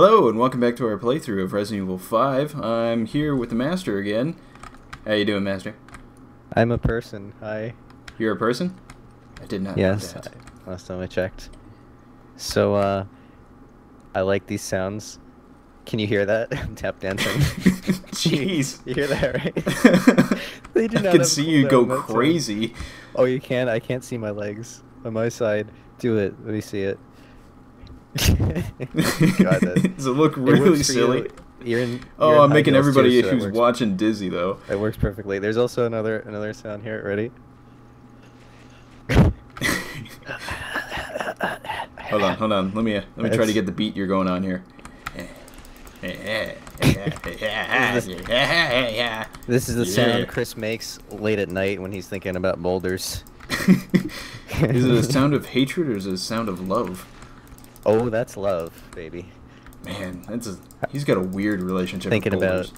Hello and welcome back to our playthrough of Resident Evil 5. I'm here with the Master again. How you doing, Master? I'm a person. Hi. You're a person? I did not Yes. know that. I- Last time I checked. So, uh, I like these sounds. Can you hear that? I'm tap dancing. Jeez. You hear that, right? They do I can see you go down, that's all. crazy. Oh, you can? I can't see my legs on my side. Do it. Let me see it. God, that- Does it look really works for you. silly? You're in. Oh, you're in I'm making everybody too, so who's watching dizzy though. It works perfectly. There's also another another sound here. Ready? Hold on, hold on. Let me uh, let me try to get the beat you're going on here. This is the Yeah. sound Chris makes late at night when he's thinking about boulders. is it a sound of hatred or is it a sound of love? Oh, that's love, baby. Man, that's a, he's got a weird relationship. Thinking with about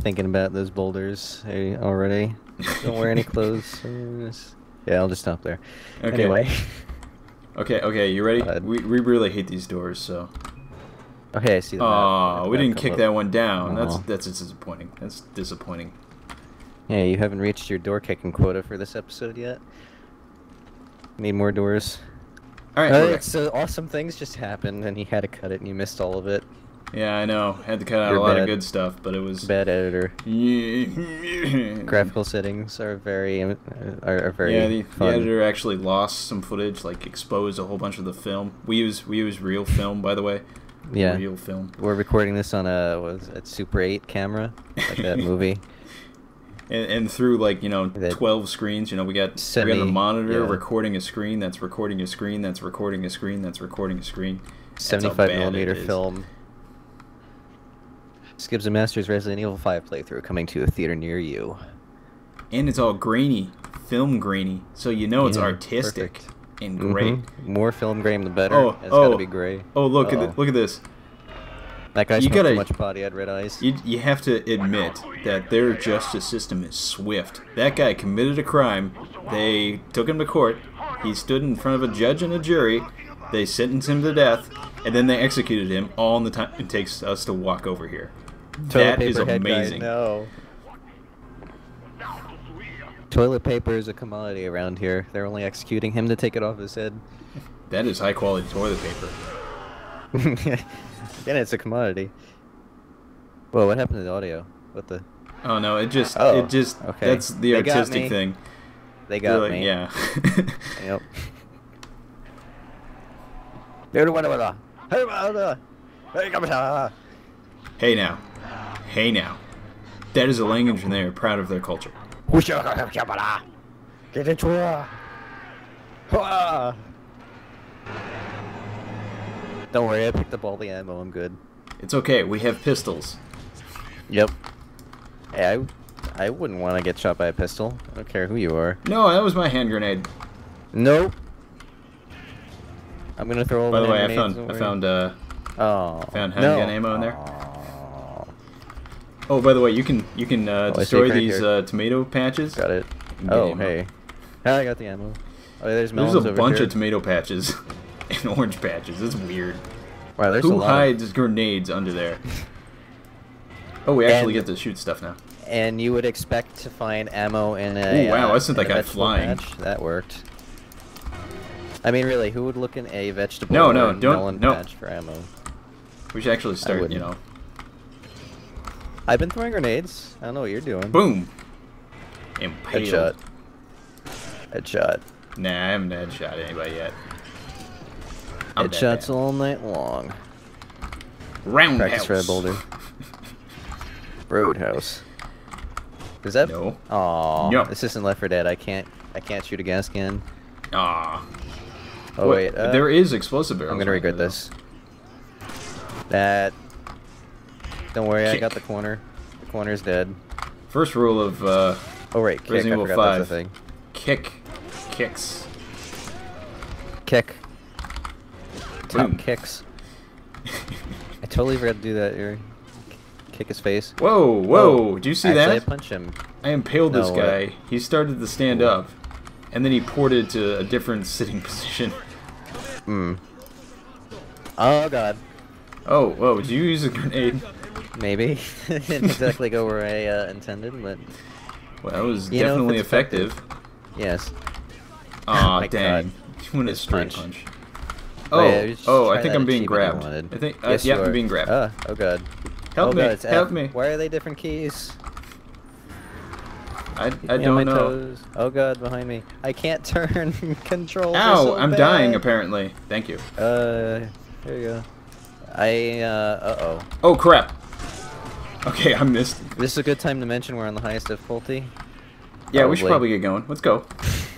thinking about those boulders eh, already. Don't wear any clothes. Uh, Yeah, I'll just stop there. Okay. Anyway. Okay, okay, you ready? Uh, we, we really hate these doors, so. Okay, I see that. Oh, we didn't kick up. that one down. That's that's disappointing. That's disappointing. Yeah, you haven't reached your door kicking quota for this episode yet. Need more doors. All right. Uh, so awesome things just happened, and he had to cut it, and you missed all of it. Yeah, I know. Had to cut out You're a lot of good stuff, but it was. Bad editor. Yeah. Graphical settings are very uh, are, are very Yeah, the, the editor actually lost some footage, like exposed a whole bunch of the film. We use we use real film, by the way. Yeah. Real film. We're recording this on a was it, Super 8 camera, like that movie. And, and through like you know That twelve screens, you know we got we got a monitor yeah. recording a screen that's recording a screen that's recording a screen that's recording a screen. 75 millimeter film. Skips and Masters Resident Evil 5 playthrough coming to a theater near you. And it's all grainy, film grainy, so you know it's Yeah, artistic perfect. and great. Mhm. More film grain, the better. Oh, it's oh, gotta be gray. Oh look at Uh-oh. th- look at this. That guy you gotta- too much pot. He had red eyes. You, you have to admit that their justice system is swift. That guy committed a crime. They took him to court. He stood in front of a judge and a jury. They sentenced him to death, and then they executed him all in the time it takes us to walk over here. Toilet that is head guy, amazing. no. Toilet paper is a commodity around here. They're only executing him to take it off his head. That is high quality toilet paper. Again, it's a commodity. Whoa, what happened to the audio? What the? Oh no, it just Oh, it just okay. that's the They artistic thing. They got like, me. Yeah. Yep. Dude, what about Hey, what Hey, come on. hey now. Hey now. That is a language and they are proud of their culture. Get into it. Ah. Don't worry, I picked up all the ammo. I'm good. It's okay, we have pistols. Yep. Hey, I, I wouldn't want to get shot by a pistol. I don't care who you are. No, that was my hand grenade. Nope. I'm gonna throw all By the way, I found I found uh Oh. found no. handgun ammo in there. Aw. oh by the way you can you can uh, Oh, destroy these uh, tomato patches. Got it. Oh, ammo. hey. Ah, I got the ammo. Oh, there's There's melons a over bunch here. of tomato patches and orange patches. It's weird. Wow, there's a Who lot. hides grenades under there? Oh, we actually And- get to shoot stuff now. And you would expect to find ammo in a. Ooh, wow, uh, I sent that guy flying. patch. That worked. I mean, really, who would look in a vegetable No, no, don't- melon no. patch for ammo? We should actually start. You know, I've been throwing grenades. I don't know what you're doing. boom, impaled. Headshot. Headshot. Nah, I haven't headshot anybody yet. Headshots bad. all night long. Roundhouse. Practice for a boulder. Roadhouse. Is that? No. Aw, No. this isn't Left 4 Dead. I can't. I can't shoot a gas can. Ah. Oh What- wait. uh, there is explosive barrels. I'm gonna regret this. That. Don't worry, I got the corner. The corner's dead. First rule of uh, Oh right, kick. Resident Evil 5. thing. kick, kicks. Kick. Top Boom. kicks. I totally forgot to do that. Here. Kick his face. Whoa, whoa! Oh, Do you see actually, I that? punch him. I impaled this guy. what? He started to stand up, and then he ported to a different sitting position. Hmm. Oh god. Oh, whoa, did you use a grenade? Maybe. Didn't exactly go where I uh, intended, but Well, that was You know, definitely it's effective. yes. Aw, My dang. You went a straight punch. punch. Oh, just oh, I think I'm being grabbed. I think, uh, Yes, yeah, I'm being grabbed. Ah, oh god. help oh me, god, help F. me. Why are they different keys? I, I don't know. toes. Oh god, behind me. I can't turn control. Ow, I'm dying apparently. Thank you. Uh, there you go. I, uh, uh-oh. Oh, crap. Okay, I missed. This is a good time to mention we're on the highest difficulty. Yeah, we should Probably. probably get going. Let's go.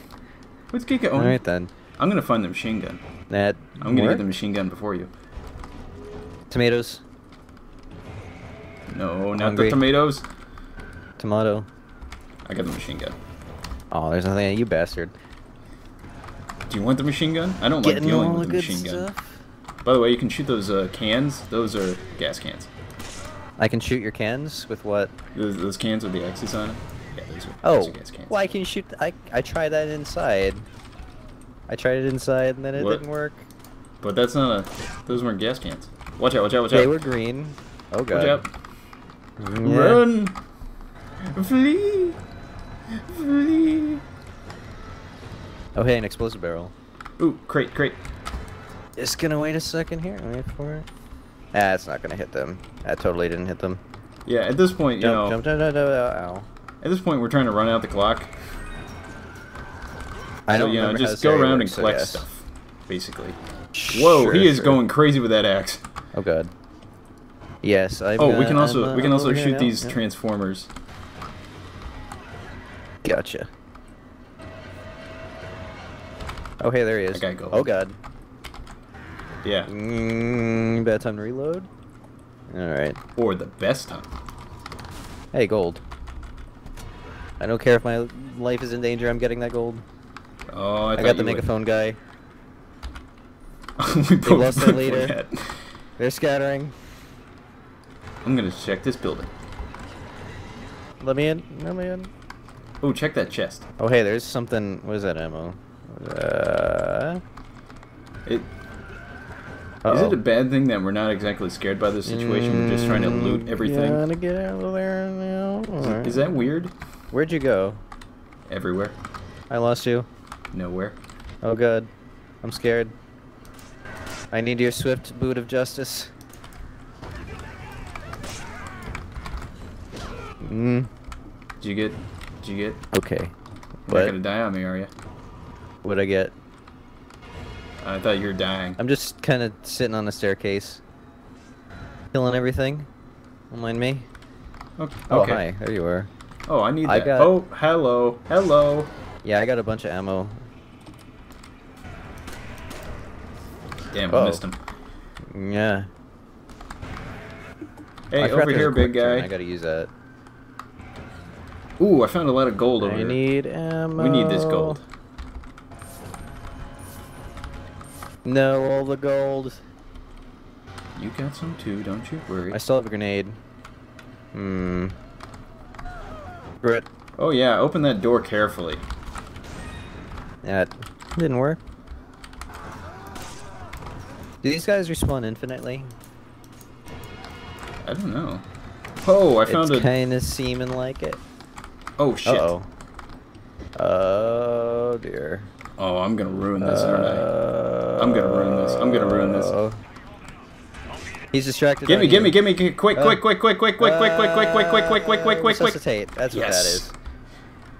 Let's get going. Alright then. I'm gonna find the machine gun. That I'm gonna work? get the machine gun before you. Tomatoes. No, not Hungry. the tomatoes. Tomato. I got the machine gun. Oh, there's nothing you bastard. Do you want the machine gun? I don't Getting like dealing with the machine gun. By the way, you can shoot those uh, cans. Those are gas cans. I can shoot your cans with what? Those, those cans with the X's on it. Yeah, those are, those Oh, are gas cans. well, I can shoot. I I tried that inside. I tried it inside and then it What? didn't work. But that's not a. Those weren't gas cans. Watch out! Watch out! Watch out! They were green. Oh Watch god. out! Mm, yeah. Run! Flee! Flee! Oh hey, an explosive barrel. Ooh, crate, crate. Just gonna wait a second here. Wait for it. Ah, it's not gonna hit them. I totally didn't hit them. Yeah, at this point, you Jump, know, jump, jump, jump, jump, ow. at this point, we're trying to run out the clock. I so, don't you know, just go around works, and so collect yes. stuff, basically. Whoa, Sure, he is sure. going crazy with that axe. Oh god. Yes, I. Oh, we can also we can also shoot now. these yeah. transformers. Gotcha. Oh hey, there he is. That guy go. Oh god. Yeah, Mm, bad time to reload. All right. or the best time. Hey, gold. I don't care if my life is in danger. I'm getting that gold. Oh, I, I, got the you would. megaphone guy. we both lost their leader. that. They're scattering. I'm gonna check this building. Let me in. Let me in. Oh, check that chest. Oh hey, there's something. What is that ammo? Uh. It Uh is it a bad thing that we're not exactly scared by this situation? We're just trying to loot everything. Gotta get out of there now. Is, it- is that weird? Where'd you go? Everywhere, I lost you. Nowhere. Oh god. I'm scared. I need your swift boot of justice. Mm. Did you get? Did you get? Okay. You're not What? gonna die on me, are you? What'd I get? I thought you were dying. I'm just kind of sitting on the staircase. Killing everything. Don't mind me. Okay. Oh, okay. hi. There you are. Oh, I need I that. got- Oh, hello, hello. Yeah, I got a bunch of ammo. Damn, I missed him. Yeah. Hey, I forgot over here, big quick turn. guy. I gotta use that. Ooh, I found a lot of gold over I here. need ammo. We need this gold. No, all the gold. You got some too, don't you worry. I still have a grenade. Hmm. Grit. Oh yeah, open that door carefully. That didn't work. Do these guys respawn infinitely? I don't know. Oh, I found it's a. kind of seeming like it. Oh shit. Uh oh. Oh dear. Oh, I'm gonna ruin this, aren't I? Uh, I'm gonna ruin this. I'm gonna ruin this. He's distracted. Gimme, gimme, gimme, quick, quick, Uh, quick, quick, quick, quick, quick, quick, quick, quick, quick, quick, quick, quick, quick, quick, quick. Resuscitate. That's what that is.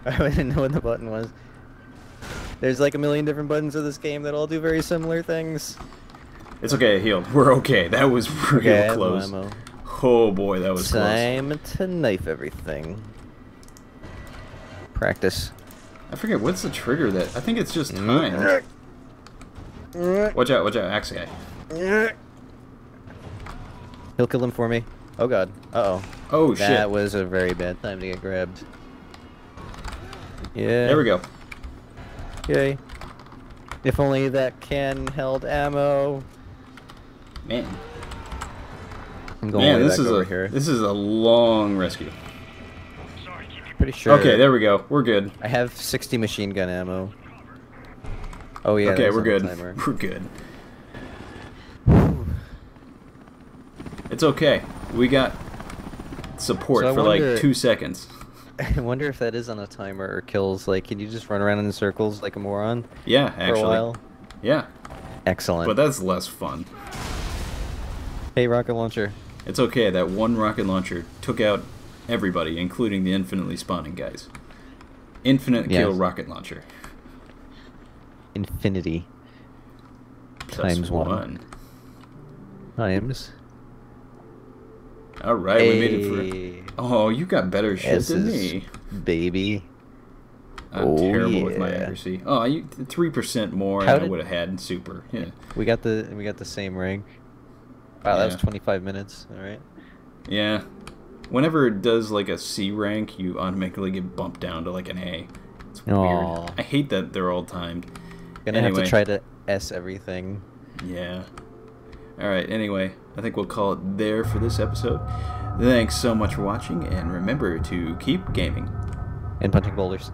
I didn't know what the button was. There's like a million different buttons of this game that all do very similar things. It's okay, I healed. We're okay. That was real Okay, no close. Oh boy, that was close. Time to knife everything. Practice. I forget what's the trigger that. I think it's just Mm. time. Watch out, watch out, axe guy. He'll kill him for me. Oh god. Uh oh. Oh that shit. That was a very bad time to get grabbed. Yeah. There we go. Yay. If only that can held ammo. Man, I'm going man, this is over a here. this is a long rescue. Pretty sure. Okay, there we go. We're good. I have 60 machine gun ammo. Oh yeah. okay, we're good. timer. We're good. It's okay. We got support So for wonder- like two seconds. I wonder if that is on a timer or kills. Like, can you just run around in circles like a moron Yeah, for actually. a while? Yeah, Excellent. but that's less fun. Hey, rocket launcher. It's okay. That one rocket launcher took out everybody, including the infinitely spawning guys. Infinite kill rocket launcher. Infinity Plus Times one. times. All right, we made it Hey, for. Oh, you got better shit than me. baby. I'm Oh, terrible with my accuracy. Oh, you three percent more, How and I would have had in super. Yeah, We got the we got the same rank. Wow, that was 25 minutes. All right. yeah. Whenever it does like a C rank, you automatically get bumped down to like an A. It's weird. Aw. I hate that they're all timed. Gonna have to try to S everything. Yeah. All right. Anyway, I think we'll call it there for this episode. Thanks so much for watching, and remember to keep gaming. And punching boulders.